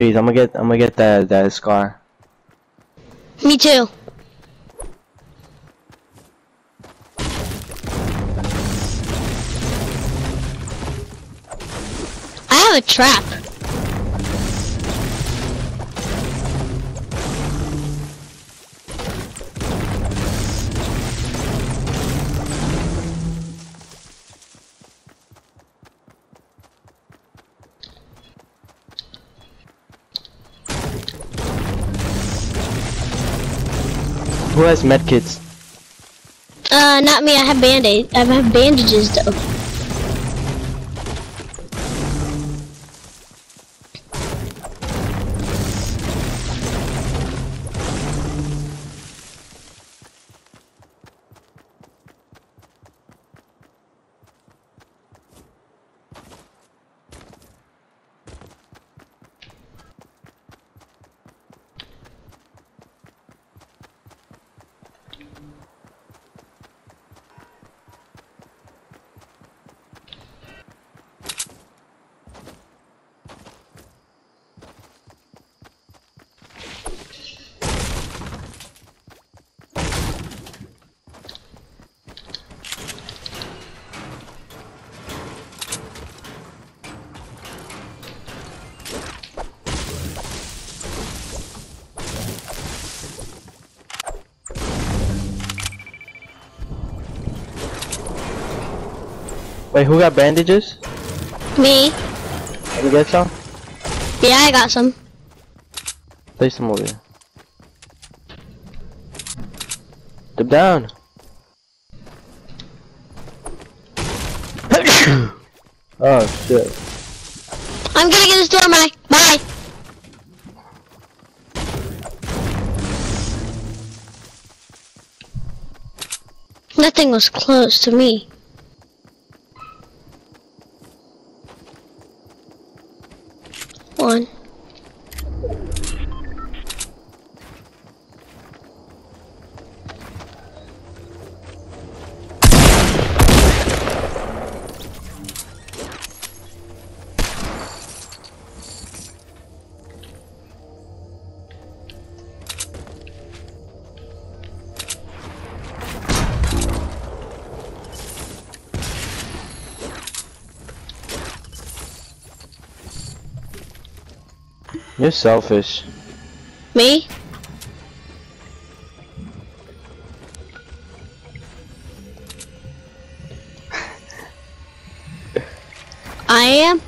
Please, I'm gonna get, I'm gonna get that, that scar. Me too. I have a trap. Who has medkits? Uh, not me. I have band-aid. I have bandages though. Wait, who got bandages? Me. Let me get some. Yeah, I got some. Place them over here. Dip down. oh shit. I'm gonna get this door, Mike. Bye. Nothing was close to me. One. You're selfish. Me? I am?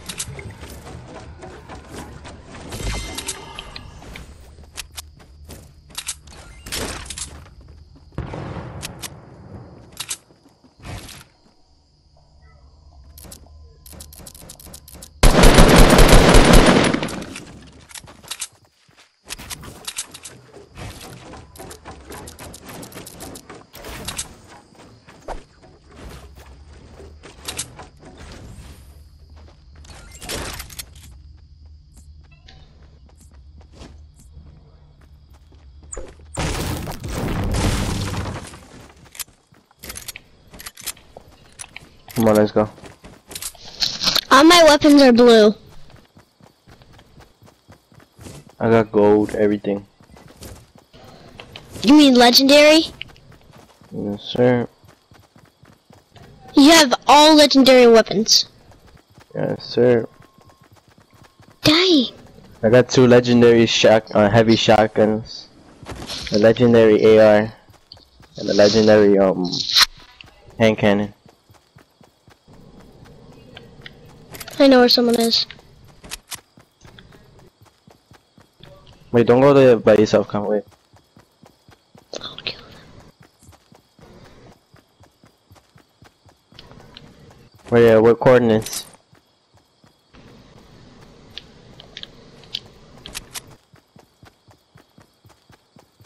Come on, let's go. All my weapons are blue. I got gold, everything. You mean legendary? Yes, sir. You have all legendary weapons. Yes, sir. Dang. I got two legendary shot, uh, heavy shotguns, a legendary AR, and a legendary um hand cannon. I know where someone is. Wait, don't go there by yourself. Come wait. I'll kill them. Wait, yeah, what coordinates?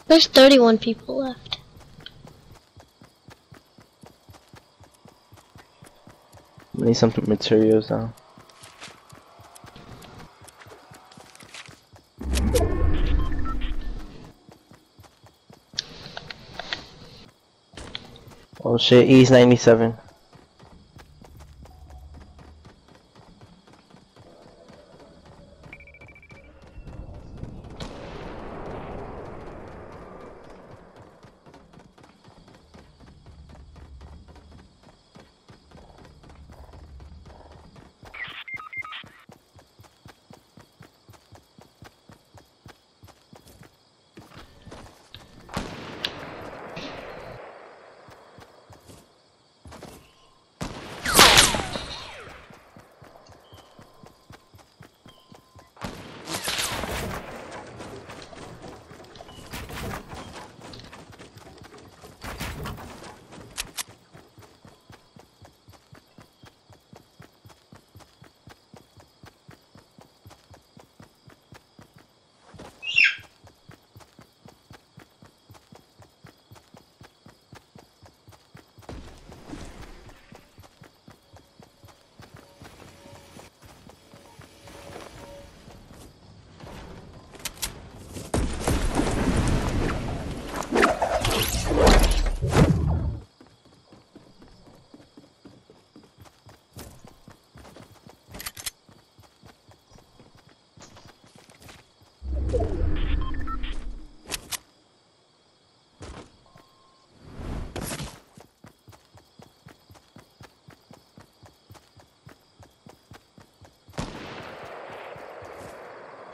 There's 31 people left. I need some materials now. Oh shit, E's 97.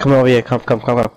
come over here. Come, come, come, come.